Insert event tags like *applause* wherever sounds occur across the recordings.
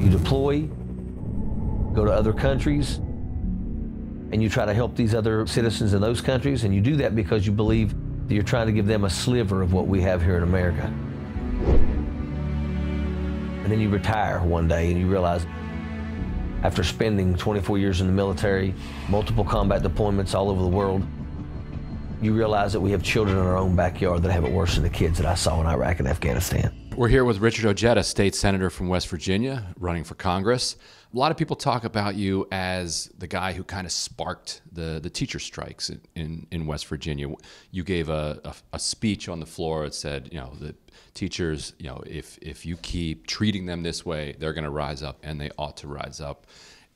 You deploy, go to other countries, and you try to help these other citizens in those countries, and you do that because you believe that you're trying to give them a sliver of what we have here in America. And then you retire one day and you realize after spending 24 years in the military, multiple combat deployments all over the world, you realize that we have children in our own backyard that have it worse than the kids that I saw in Iraq and Afghanistan. We're here with Richard Ojeda, state senator from West Virginia, running for Congress. A lot of people talk about you as the guy who kind of sparked the, the teacher strikes in, in, in West Virginia. You gave a, a, a, speech on the floor that said, you know, the teachers, you know, if, if you keep treating them this way, they're going to rise up and they ought to rise up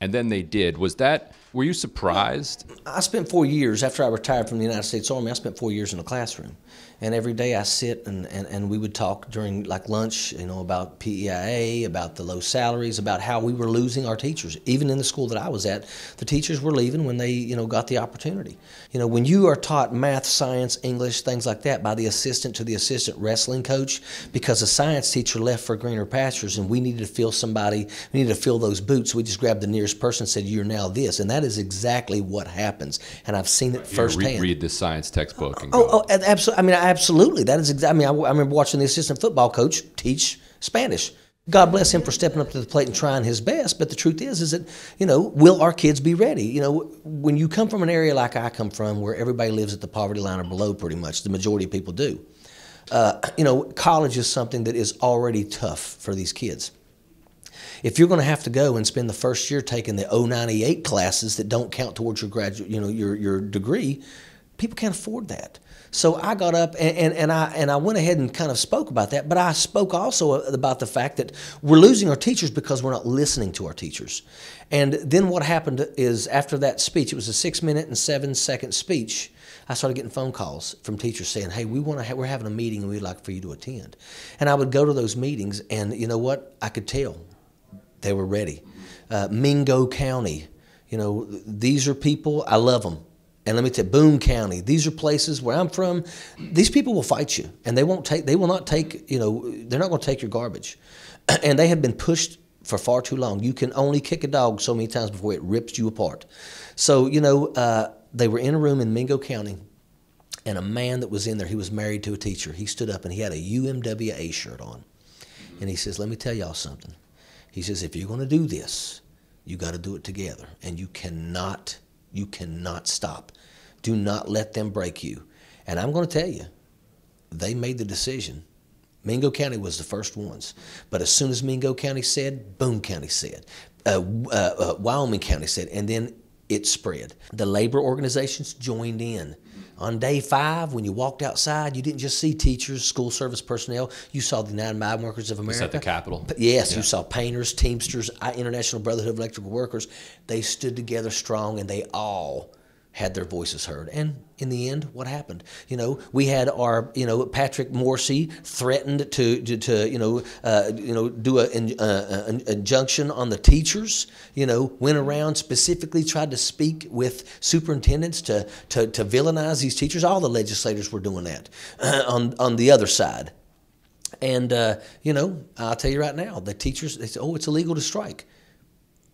and then they did. Was that, were you surprised? I spent four years, after I retired from the United States Army, I spent four years in a classroom. And every day I sit and, and, and we would talk during like lunch, you know, about PEIA, about the low salaries, about how we were losing our teachers. Even in the school that I was at, the teachers were leaving when they, you know, got the opportunity. You know, when you are taught math, science, English, things like that by the assistant to the assistant wrestling coach, because a science teacher left for greener pastures and we needed to fill somebody, we needed to fill those boots, we just grabbed the nearest person and said, You're now this. And that is exactly what happens. And I've seen it firsthand. Read, read the science textbook. And oh, go. oh, absolutely. I mean, absolutely. That is exactly. I mean, I, I remember watching the assistant football coach teach Spanish. God bless him for stepping up to the plate and trying his best. But the truth is, is that you know, will our kids be ready? You know, when you come from an area like I come from, where everybody lives at the poverty line or below, pretty much the majority of people do. Uh, you know, college is something that is already tough for these kids. If you're going to have to go and spend the first year taking the 098 classes that don't count towards your graduate, you know, your your degree, people can't afford that. So I got up and, and, and, I and I went ahead and kind of spoke about that, but I spoke also about the fact that we're losing our teachers because we're not listening to our teachers. And then what happened is after that speech, it was a six minute and seven second speech. I started getting phone calls from teachers saying, "Hey, we want to. Ha- we're having a meeting, and we'd like for you to attend." And I would go to those meetings, and you know what? I could tell they were ready. Uh, Mingo County, you know, these are people I love them. And let me tell you, Boone County, these are places where I'm from. These people will fight you, and they won't take. They will not take. You know, they're not going to take your garbage, *clears throat* and they have been pushed for far too long. You can only kick a dog so many times before it rips you apart. So you know, uh, they were in a room in Mingo County, and a man that was in there, he was married to a teacher. He stood up and he had a UMWA shirt on, and he says, "Let me tell y'all something." He says, "If you're going to do this, you got to do it together, and you cannot." You cannot stop. Do not let them break you. And I'm going to tell you, they made the decision. Mingo County was the first ones. But as soon as Mingo County said, Boone County said, uh, uh, uh, Wyoming County said, and then it spread. The labor organizations joined in. On day five, when you walked outside, you didn't just see teachers, school service personnel. You saw the United Mine Workers of America. at the Capitol. Yes, yeah. you saw painters, Teamsters, International Brotherhood of Electrical Workers. They stood together strong, and they all had their voices heard. And in the end, what happened? You know, we had our, you know, Patrick Morrisey threatened to, to, to you know, uh, you know, do a, an, uh, an injunction on the teachers. You know, went around specifically tried to speak with superintendents to to, to villainize these teachers. All the legislators were doing that uh, *clears throat* on on the other side. And uh, you know, I'll tell you right now, the teachers they say, "Oh, it's illegal to strike."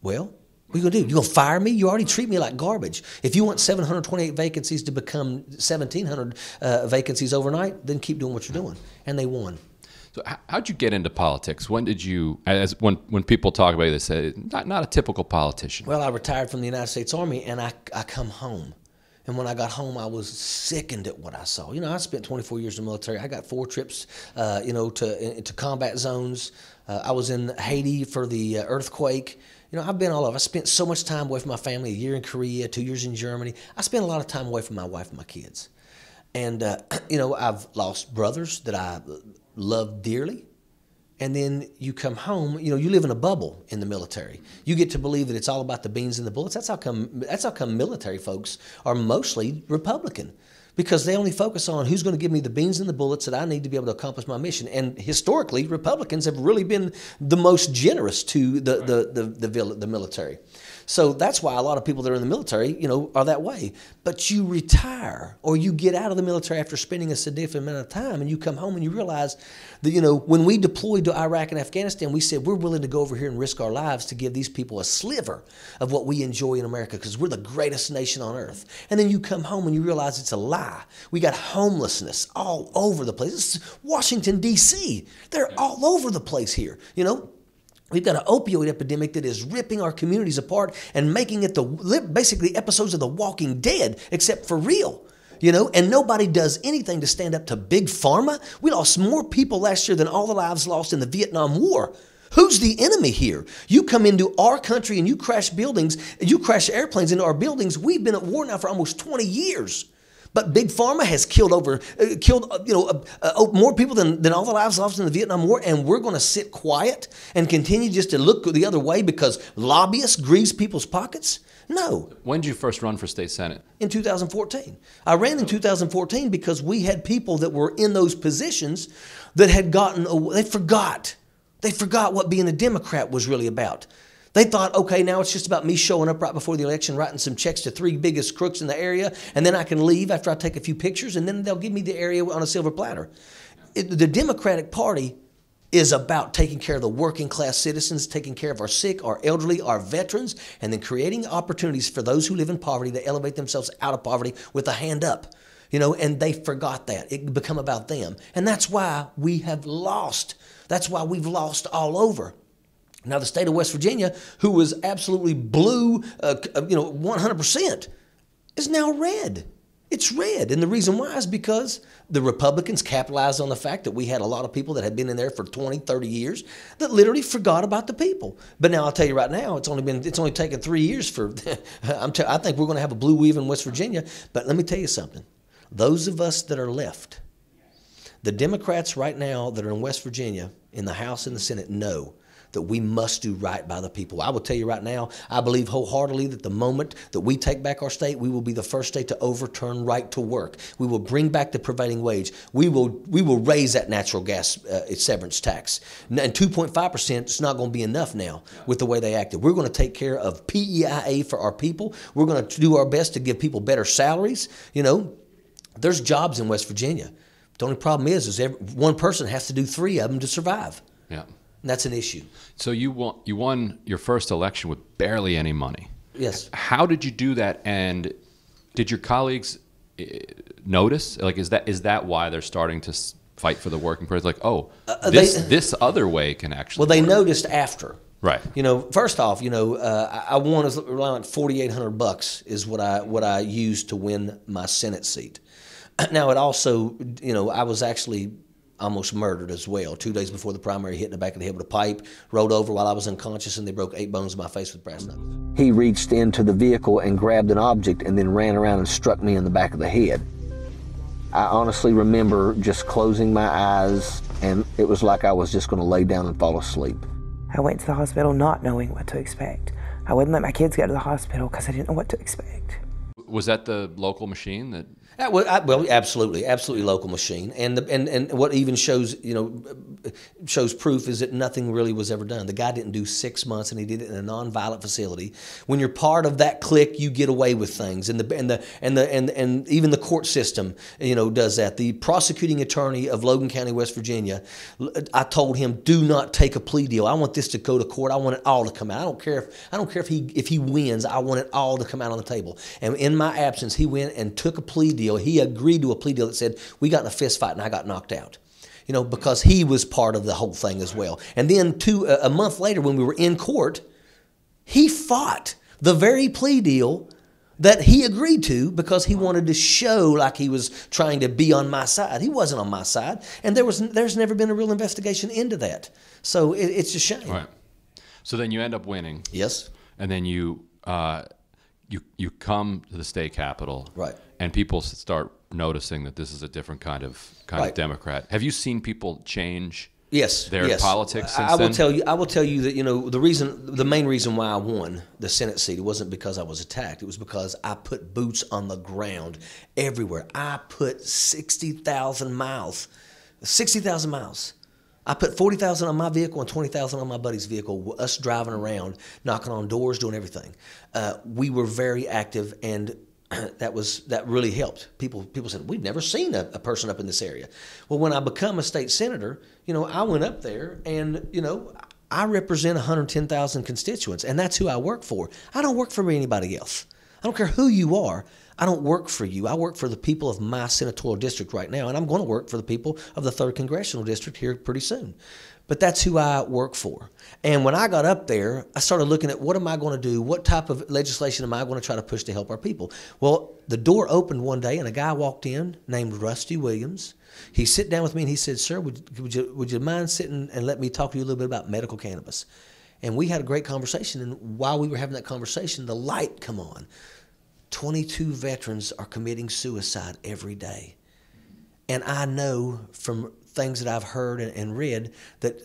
Well, what are you gonna do? You gonna fire me? You already treat me like garbage. If you want 728 vacancies to become 1,700 uh, vacancies overnight, then keep doing what you're doing. And they won. So how'd you get into politics? When did you, as when when people talk about it, they say not not a typical politician. Well, I retired from the United States Army, and I I come home. And when I got home, I was sickened at what I saw. You know, I spent 24 years in the military. I got four trips, uh, you know, to to combat zones. Uh, I was in Haiti for the uh, earthquake. You know, I've been all over. I spent so much time away from my family, a year in Korea, two years in Germany. I spent a lot of time away from my wife and my kids. And, uh, *clears throat* you know, I've lost brothers that I love dearly. And then you come home, you know, you live in a bubble in the military. You get to believe that it's all about the beans and the bullets. That's how come, that's how come military folks are mostly Republican because they only focus on who's going to give me the beans and the bullets that I need to be able to accomplish my mission. And historically, Republicans have really been the most generous to the, the, the, the, the military. So that's why a lot of people that are in the military, you know, are that way. But you retire or you get out of the military after spending a significant amount of time and you come home and you realize that, you know, when we deployed to Iraq and Afghanistan, we said we're willing to go over here and risk our lives to give these people a sliver of what we enjoy in America because we're the greatest nation on earth. And then you come home and you realize it's a lie. We got homelessness all over the place. This is Washington, D.C. They're all over the place here, you know. We've got an opioid epidemic that is ripping our communities apart and making it the basically episodes of The Walking Dead, except for real. You know, and nobody does anything to stand up to big pharma. We lost more people last year than all the lives lost in the Vietnam War. Who's the enemy here? You come into our country and you crash buildings, and you crash airplanes into our buildings. We've been at war now for almost 20 years. But big pharma has killed over, uh, killed uh, you know uh, uh, more people than, than all the lives lost in the Vietnam War, and we're going to sit quiet and continue just to look the other way because lobbyists grease people's pockets? No. When did you first run for state senate? In 2014. I ran in 2014 because we had people that were in those positions that had gotten, they forgot. They forgot what being a Democrat was really about. They thought, okay, now it's just about me showing up right before the election, writing some checks to three biggest crooks in the area, and then I can leave after I take a few pictures, and then they'll give me the area on a silver platter. It, the Democratic Party is about taking care of the working class citizens, taking care of our sick, our elderly, our veterans, and then creating opportunities for those who live in poverty to elevate themselves out of poverty with a hand up. You know, and they forgot that. It become about them. And that's why we have lost. That's why we've lost all over. Now, the state of West Virginia, who was absolutely blue, uh, uh you know, 100%, is now red. It's red. And the reason why is because the Republicans capitalized on the fact that we had a lot of people that had been in there for 20, 30 years that literally forgot about the people. But now I'll tell you right now, it's only been it's only taken three years for *laughs* I'm t- I think we're going to have a blue weave in West Virginia. But let me tell you something. Those of us that are left, the Democrats right now that are in West Virginia in the House and the Senate know that we must do right by the people. I will tell you right now, I believe wholeheartedly that the moment that we take back our state, we will be the first state to overturn right to work. We will bring back the prevailing wage. We will we will raise that natural gas uh, severance tax. And 2.5 percent is not going to be enough now with the way they acted. We're going to take care of PEIA for our people. We're going to do our best to give people better salaries. You know, there's jobs in West Virginia. The only problem is, is every, one person has to do three of them to survive. Yeah. That's an issue. So you won, you won your first election with barely any money. Yes. How did you do that? And did your colleagues eh, notice? Like, is that is that why they're starting to fight for the working person? Like, oh, uh, this they, this other way can actually. Well, they work. noticed after. Right. You know, first off, you know, uh, I won around forty eight hundred bucks is what I what I used to win my Senate seat. *clears throat* Now it also, you know, I was actually almost murdered as well. Two days before the primary, hit in the back of the head with a pipe, rolled over while I was unconscious, and they broke eight bones in my face with brass knuckles. He reached into the vehicle and grabbed an object and then ran around and struck me in the back of the head. I honestly remember just closing my eyes, and it was like I was just going to lay down and fall asleep. I went to the hospital not knowing what to expect. I wouldn't let my kids go to the hospital because I didn't know what to expect. Was that the local machine that was, I, well, absolutely, absolutely local machine, and the, and and what even shows you know shows proof is that nothing really was ever done. The guy didn't do six months, and he did it in a non-violent facility. When you're part of that clique, you get away with things, and the and the and the and and even the court system, you know, does that. The prosecuting attorney of Logan County, West Virginia, I told him, do not take a plea deal. I want this to go to court. I want it all to come out. I don't care if I don't care if he if he wins. I want it all to come out on the table. And in my absence, he went and took a plea deal deal. He agreed to a plea deal that said we got in a fist fight and I got knocked out. You know, because he was part of the whole thing as well. And then two a month later, when we were in court, he fought the very plea deal that he agreed to because he wanted to show like he was trying to be on my side. He wasn't on my side, and there was there's never been a real investigation into that. So it, it's a shame. Right. So then you end up winning. Yes. And then you uh, you you come to the state capitol. Right and people start noticing that this is a different kind of kind right. of Democrat. Have you seen people change? Yes, their yes. politics. I will then? tell you. I will tell you that you know the reason, the main reason why I won the Senate seat, wasn't because I was attacked. It was because I put boots on the ground everywhere. I put sixty thousand miles, sixty thousand miles I put forty thousand on my vehicle and twenty thousand on my buddy's vehicle. Us driving around, knocking on doors, doing everything. Uh, we were very active, and *clears throat* that was that really helped. People people said we've never seen a, a, person up in this area. Well, when I become a state senator, you know, I went up there, and you know, I represent 110,000 constituents, and that's who I work for. I don't work for anybody else. I don't care who you are. I don't work for you. I work for the people of my senatorial district right now, and I'm going to work for the people of the 3rd Congressional District here pretty soon. But that's who I work for. And when I got up there, I started looking at what am I going to do? What type of legislation am I going to try to push to help our people? Well, the door opened one day, and a guy walked in named Rusty Williams. He sit down with me and he said, "Sir, would, would, you, would you mind sitting and let me talk to you a little bit about medical cannabis?" And we had a great conversation. And while we were having that conversation, the light come on. 22 veterans are committing suicide every day. And I know from things that I've heard and, read that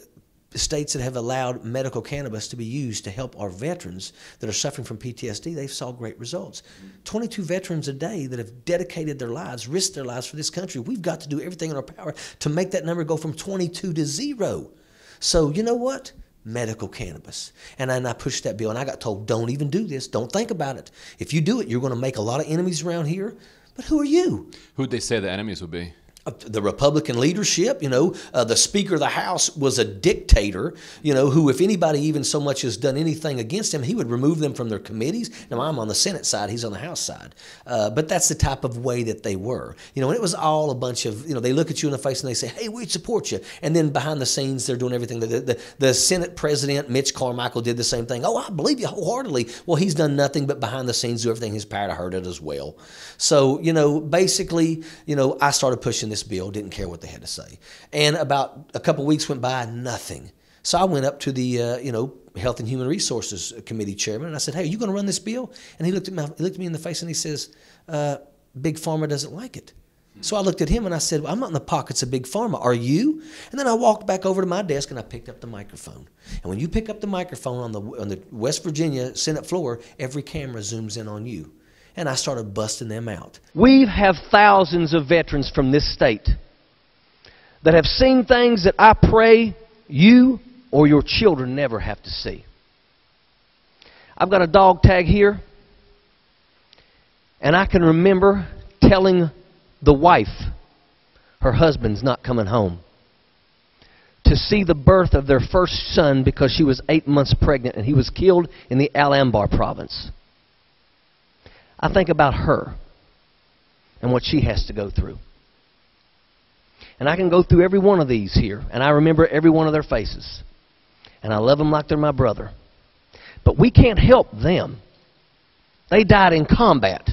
states that have allowed medical cannabis to be used to help our veterans that are suffering from PTSD, they've saw great results. 22 veterans a day that have dedicated their lives, risked their lives for this country. We've got to do everything in our power to make that number go from 22 to zero. So, you know what? Medical cannabis. And then I pushed that bill, and I got told, don't even do this. Don't think about it. If you do it, you're going to make a lot of enemies around here. But who are you? Who'd they say the enemies would be? The Republican leadership, you know, uh, the Speaker of the House was a dictator, you know, who, if anybody even so much as done anything against him, he would remove them from their committees. Now, I'm on the Senate side, he's on the House side. Uh, but that's the type of way that they were. You know, and it was all a bunch of, you know, they look at you in the face and they say, hey, we support you. And then behind the scenes, they're doing everything. The, the, the Senate President, Mitch Carmichael, did the same thing. Oh, I believe you wholeheartedly. Well, he's done nothing but behind the scenes do everything in his power to hurt it as well. So, you know, basically, you know, I started pushing this bill, didn't care what what they had to say. And about a couple weeks went by, nothing. So I went up to the uh, you know Health and Human Resources Committee chairman and I said, "Hey, are you going to run this bill?" And he looked at me, he looked at me in the face and he says, uh, "Big Pharma doesn't like it." So I looked at him and I said, well, I'm not in the pockets of Big Pharma. Are you? And then I walked back over to my desk and I picked up the microphone. And when you pick up the microphone on the, on the West Virginia Senate floor, every camera zooms in on you. And I started busting them out. We have thousands of veterans from this state that have seen things that I pray you or your children never have to see. I've got a dog tag here, and I can remember telling the wife her husband's not coming home to see the birth of their first son because she was eight months pregnant and he was killed in the Al Anbar province. I think about her and what she has to go through. And I can go through every one of these here, and I remember every one of their faces. And I love them like they're my brother. But we can't help them. They died in combat.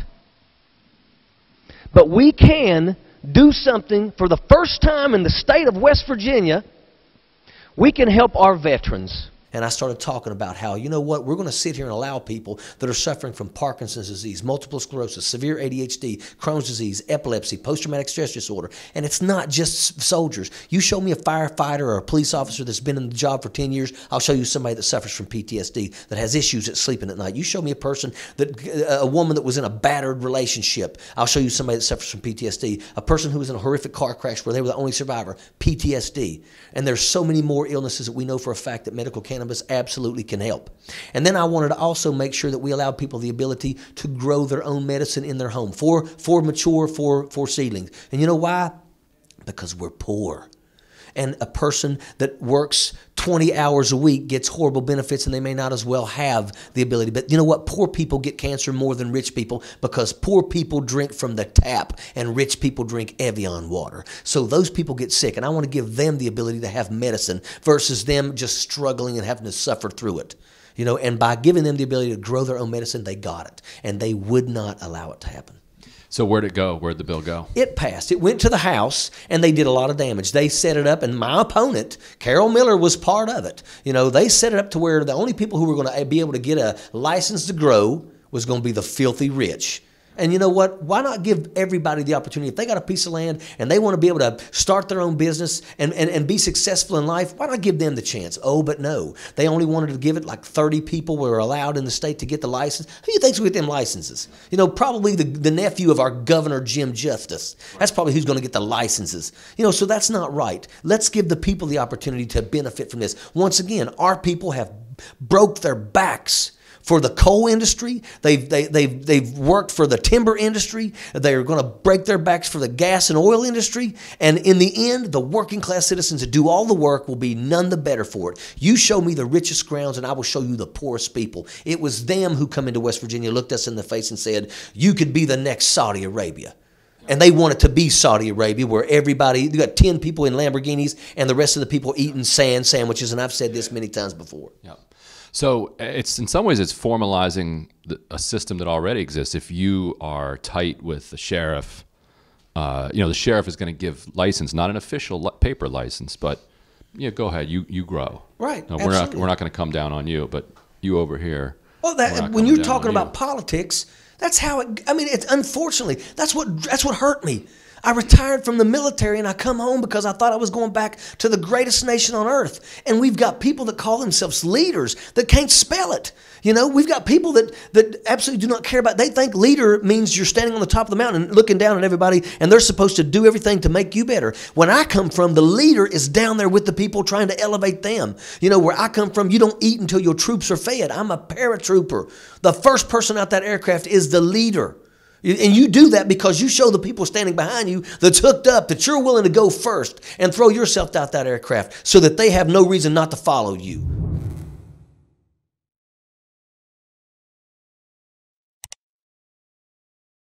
But we can do something for the first time in the state of West Virginia. We can help our veterans and I started talking about how, you know what, we're going to sit here and allow people that are suffering from Parkinson's disease, multiple sclerosis, severe ADHD, Crohn's disease, epilepsy, post traumatic stress disorder. And it's not just soldiers. You show me a firefighter or a police officer that's been in the job for 10 years, I'll show you somebody that suffers from PTSD, that has issues at sleeping at night. You show me a person that, uh, a woman that was in a battered relationship, I'll show you somebody that suffers from PTSD. A person who was in a horrific car crash where they were the only survivor, PTSD. And there's so many more illnesses that we know for a fact that medical cannabis cannabis absolutely can help. And then I wanted to also make sure that we allow people the ability to grow their own medicine in their home for, for mature, for, for seedlings. And you know why? Because we're poor and a person that works 20 hours a week gets horrible benefits and they may not as well have the ability. But you know what? Poor people get cancer more than rich people because poor people drink from the tap and rich people drink Evian water. So those people get sick, and I want to give them the ability to have medicine versus them just struggling and having to suffer through it. You know, and by giving them the ability to grow their own medicine, they got it, and they would not allow it to happen. So where'd it go? Where'd the bill go? It passed. It went to the House, and they did a lot of damage. They set it up, and my opponent, Carol Miller, was part of it. You know, they set it up to where the only people who were going to eh, be able to get a license to grow was going to be the filthy rich. And you know what? Why not give everybody the opportunity? If they got a piece of land and they want to be able to start their own business and, and, and be successful in life, why not give them the chance? Oh, but no. They only wanted to give it like 30 people were allowed in the state to get the license. Who do you think's with them licenses? You know, probably the, the nephew of our governor, Jim Justice. That's probably who's going to get the licenses. You know, so that's not right. Let's give the people the opportunity to benefit from this. Once again, our people have broke their backs for the coal industry. They've, they, they've, they've worked for the timber industry. They're going to break their backs for the gas and oil industry. And in the end, the working class citizens that do all the work will be none the better for it. You show me the richest grounds, and I will show you the poorest people. It was them who come into West Virginia, looked us in the face, and said, You could be the next Saudi Arabia. And they want it to be Saudi Arabia, where everybody, you got 10 people in Lamborghinis and the rest of the people eating sand sandwiches. And I've said this many times before. Yeah. So it's in some ways it's formalizing the, a system that already exists. If you are tight with the sheriff, uh, you know the sheriff is going to give license, not an official li- paper license, but yeah, go ahead, you you grow. Right. No, we're not we're not going to come down on you, but you over here. Well, that when you're talking on you. about politics, that's how it. I mean, it's unfortunately that's what that's what hurt me. I retired from the military and I come home because I thought I was going back to the greatest nation on earth. And we've got people that call themselves leaders that can't spell it. You know, we've got people that that absolutely do not care about. They think leader means you're standing on the top of the mountain looking down at everybody, and they're supposed to do everything to make you better. When I come from, the leader is down there with the people trying to elevate them. You know, where I come from, you don't eat until your troops are fed. I'm a paratrooper. The first person out that aircraft is the leader. And you do that because you show the people standing behind you that's hooked up that you're willing to go first and throw yourself out that aircraft so that they have no reason not to follow you.